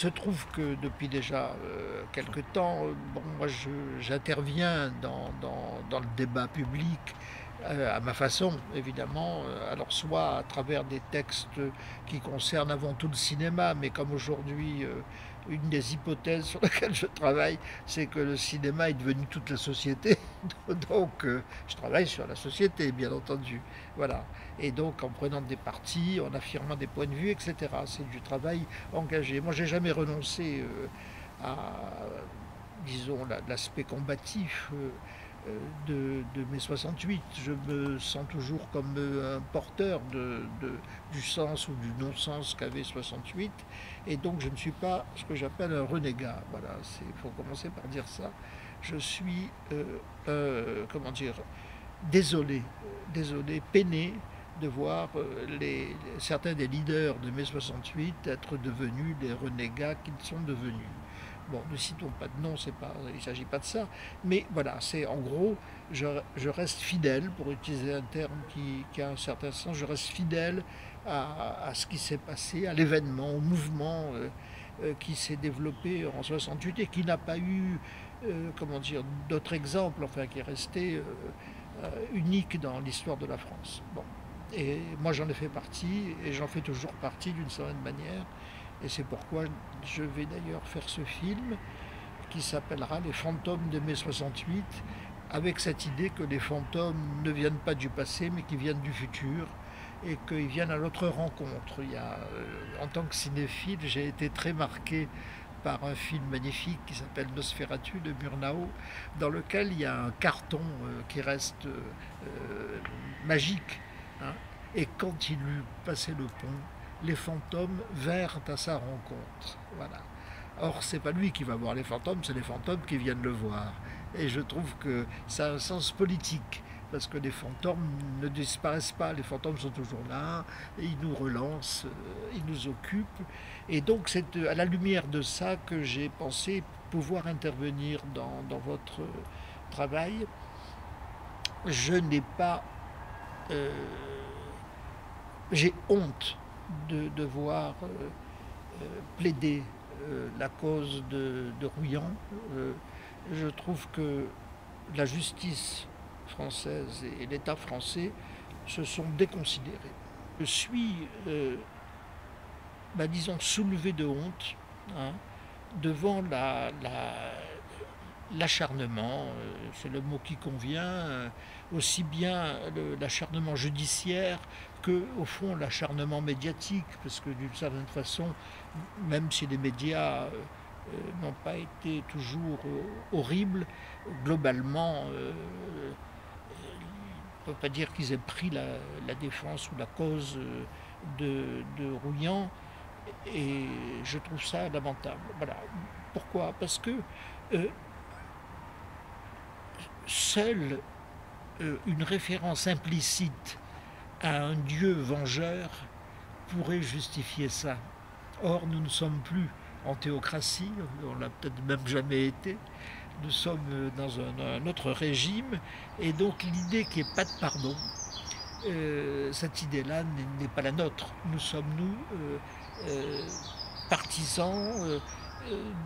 Se trouve que depuis déjà euh, quelque temps, euh, bon, moi j'interviens dans, le débat public euh, à ma façon, évidemment, euh, alors soit à travers des textes qui concernent avant tout le cinéma, mais comme aujourd'hui, une des hypothèses sur lesquelles je travaille, c'est que le cinéma est devenu toute la société. donc, je travaille sur la société, bien entendu. Voilà. Et donc, en prenant des partis, en affirmant des points de vue, etc. C'est du travail engagé. Moi, j'ai jamais renoncé à, disons, l'aspect combatif de, mai 68. Je me sens toujours comme un porteur de, du sens ou du non-sens qu'avait 68. Et donc je ne suis pas ce que j'appelle un renégat. Voilà, il faut commencer par dire ça. Je suis, euh, euh, comment dire, désolé, désolé, peiné de voir euh, les, certains des leaders de mai 68 être devenus des renégats qu'ils sont devenus. Bon, ne citons pas de nom, pas, il ne s'agit pas de ça, mais voilà, c'est en gros, je, reste fidèle, pour utiliser un terme qui, a un certain sens, je reste fidèle à, ce qui s'est passé, à l'événement, au mouvement euh, euh, qui s'est développé en 68 et qui n'a pas eu, euh, comment dire, d'autres exemples, enfin, qui est resté unique dans l'histoire de la France. Bon. Et moi, j'en ai fait partie, et j'en fais toujours partie d'une certaine manière. Et c'est pourquoi je vais d'ailleurs faire ce film qui s'appellera Les fantômes de mai 68, avec cette idée que les fantômes ne viennent pas du passé, mais qui viennent du futur, et qu'ils viennent à notre rencontre. Euh, en tant que cinéphile, j'ai été très marqué par un film magnifique qui s'appelle Nosferatu de Murnau, dans lequel il y a un carton euh, qui reste euh, magique. Hein. et quand il eut passé le pont, les fantômes vinrent à sa rencontre. Voilà. Or, c'est pas lui qui va voir les fantômes, c'est les fantômes qui viennent le voir. Et je trouve que ça a un sens politique, parce que les fantômes ne disparaissent pas, les fantômes sont toujours là, ils nous relancent, euh, ils nous occupent. Et donc, c'est à la lumière de ça que j'ai pensé pouvoir intervenir dans, votre travail. Je n'ai pas. Euh, j'ai honte de devoir euh, euh, plaider euh, la cause de, de Rouillan. je trouve que la justice française et l'État français se sont déconsidérés. Je suis, bah, disons, soulevé de honte hein, devant l'acharnement, c'est le mot qui convient, aussi bien l'acharnement judiciaire que, au fond, l'acharnement médiatique, parce que d'une certaine façon, même si les médias euh, euh, n'ont pas été toujours euh, horribles, globalement, on ne peut pas dire qu'ils aient pris la, défense ou la cause de, de et je trouve ça lamentable. Voilà. Pourquoi? Parce que seule une référence implicite à un Dieu vengeur pourrait justifier ça. Or, nous ne sommes plus en théocratie, on l'a peut-être même jamais été, nous sommes dans un, autre régime, et donc l'idée qu'il n'y ait pas de pardon, euh, cette idée-là n'est pas la nôtre. Nous sommes, nous, euh, euh, partisans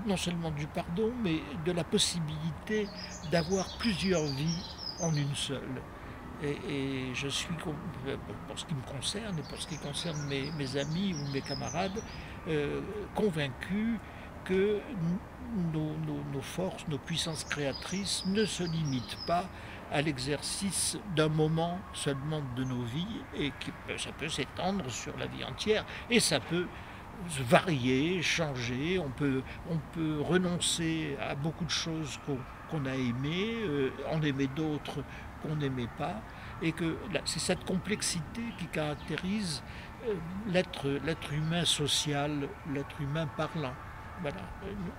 non seulement du pardon, mais de la possibilité d'avoir plusieurs vies en une seule. Et, je suis, pour ce qui me concerne et pour ce qui concerne mes, amis ou mes camarades, euh, convaincu que nos, forces, nos puissances créatrices ne se limitent pas à l'exercice d'un moment seulement de nos vies et que ça peut s'étendre sur la vie entière et ça peut varier, changer, on peut, on peut renoncer à beaucoup de choses qu'on a aimées, euh, en aimer d'autres qu'on n'aimait pas, et que c'est cette complexité qui caractérise euh, l'être humain social, l'être humain parlant. Voilà,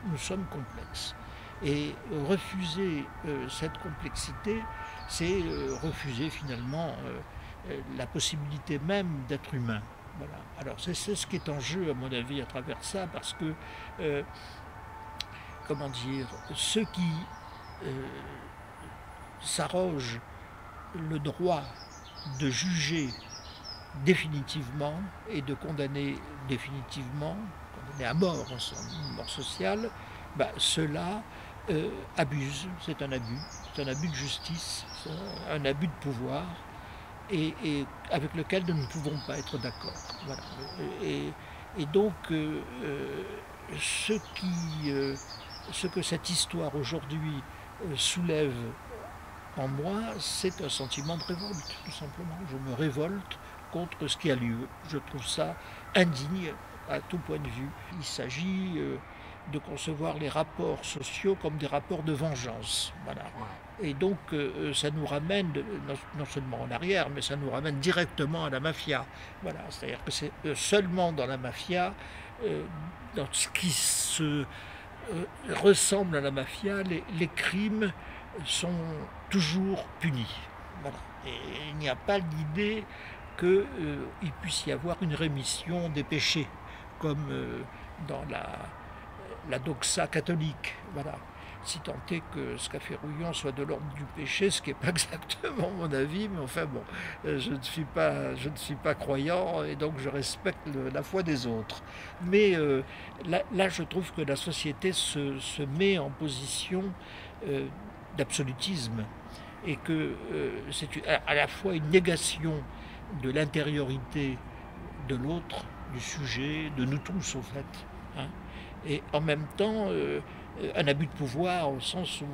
nous, sommes complexes. Et refuser euh, cette complexité, c'est euh, refuser finalement la possibilité même d'être humain. Alors c'est ce qui est en jeu, à mon avis, à travers ça, parce que, comment dire, ceux qui s'arrogent le droit de juger définitivement et de condamner définitivement condamnés à mort, en son mort sociale, bah, ceux-là euh, abusent, c'est un abus, c'est un abus de justice, un abus de pouvoir, et, avec lequel nous ne pouvons pas être d'accord. Et, donc, euh, euh, ce, qui, ce que cette histoire aujourd'hui soulève en moi, c'est un sentiment de révolte, tout simplement. Je me révolte contre ce qui a lieu. Je trouve ça indigne à tout point de vue. Il s'agit de concevoir les rapports sociaux comme des rapports de vengeance. Voilà. Et donc, euh, euh, ça nous ramène non, seulement en arrière, mais ça nous ramène directement à la mafia. Voilà. C'est-à-dire que c'est euh, seulement dans la mafia, dans ce qui se ressemble à la mafia, les, les crimes sont toujours punis. Voilà. Et il n'y a pas l'idée qu'il puisse y avoir une rémission des péchés, comme dans la la doxa catholique. Voilà. Si tant est que ce qu'a fait Rouillon soit de l'ordre du péché, ce qui n'est pas exactement mon avis, mais enfin bon, euh, je ne suis pas, je ne suis pas croyant et donc je respecte la foi des autres. Mais euh, là, je trouve que la société se, met en position euh, d'absolutisme et que c'est à la fois une négation de l'intériorité de l'autre, du sujet, de nous tous au fait. Hein et en même temps euh, un abus de pouvoir au sens où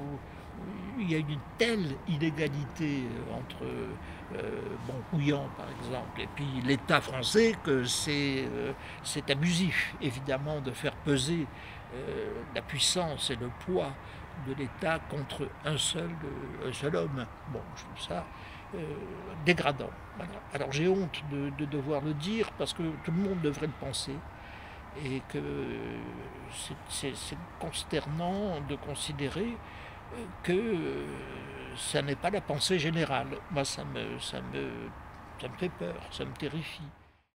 il y a une telle inégalité euh, entre euh, bon, par exemple, et puis l'État français que c'est abusif, évidemment, de faire peser la puissance et le poids de l'État contre un seul homme. Bon, je trouve ça dégradant. Alors j'ai honte de, devoir le dire parce que tout le monde devrait le penser et que c'est consternant de considérer que ça n'est pas la pensée générale. Moi, ça me, ça me, ça me fait peur, ça me terrifie.